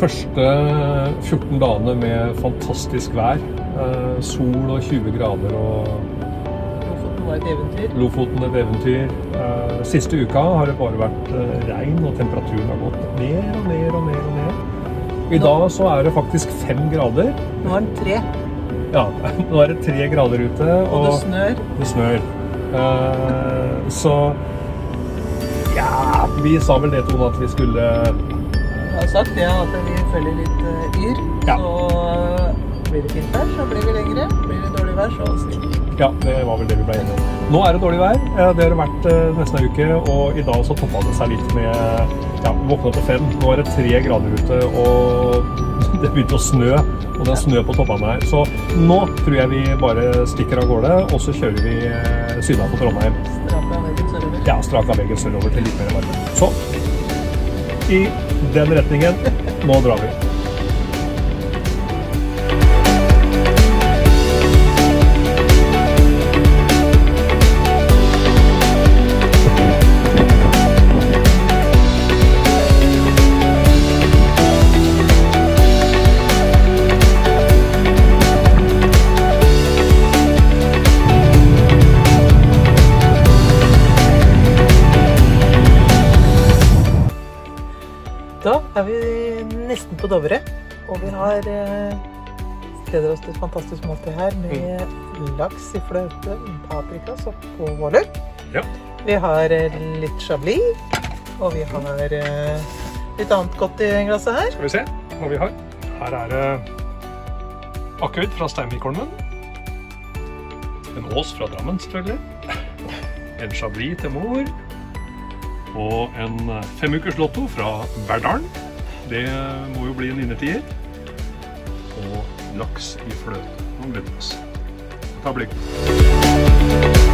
første 14 dagene med fantastisk vær. Eh, sol og 20 grader og Lofoten var et eventyr. Lofoten et eventyr. Eh, Siste uka har det bare vært eh, regn, og temperaturen har gått ned og ned og ned. og ned. I dag så er det faktisk fem grader. Nå er den tre, Ja, nå er det tre grader ute, og det snør. det snør. Eh, så ja, vi sa vel det, Tone, at vi skulle har sagt det at vi følger litt eh, yr. Ja. Så blir det fint vær, så blir vi lengre. Blir det dårlig vær, så stikker vi. Ja, det var vel det vi ble enige om. Nå er det dårlig vær. Eh, Det har det vært eh, nesten en uke, og i dag så toppa det seg litt med Ja, vi våkna til fem. Nå er det tre grader ute, og det begynte å snø. Og det er snø på toppene her. Så nå tror jeg vi bare stikker av gårde, og så kjører vi eh, på Trondheim. Strak av veggen sørover. Ja, strak av veggen sørover til litt mer varme. Så i den retningen. Nå drar vi. Da er vi nesten på Dovre, og vi har eh, gleder oss til et fantastisk måltid her med laks i fløte, paprikasopp og vårløk. Ja. Vi har eh, litt chablis, og vi har eh, litt annet godt i glasset her. Skal vi se hva vi har. Her er det akevitt fra Steinvikholmen. En ås fra Drammen, selvfølgelig. En chablis til mor. Og en femukers lotto fra Verdalen. Det må jo bli en innertier. Og laks i fløte. Nå gleder vi oss. Ta blikk.